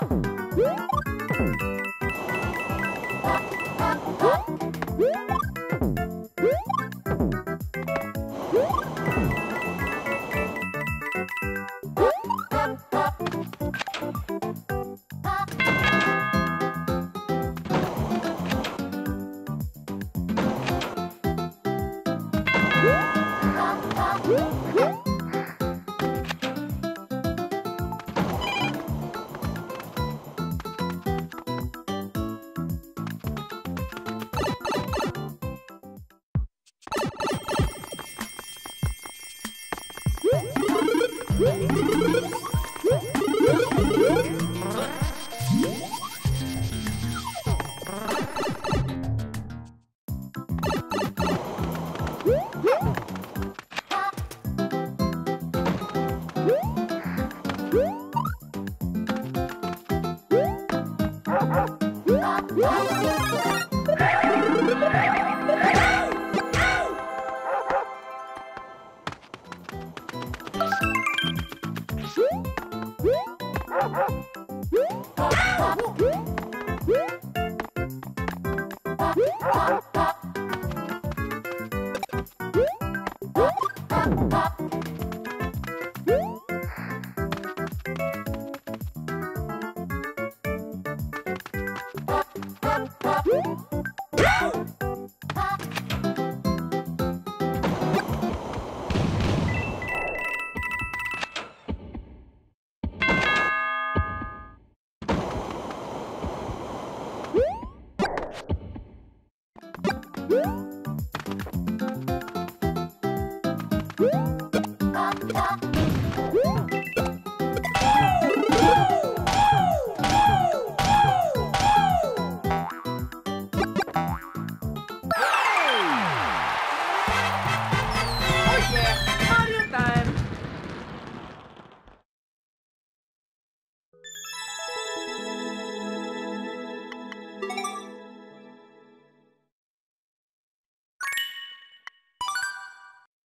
Bye. Woo! Oh! Woo!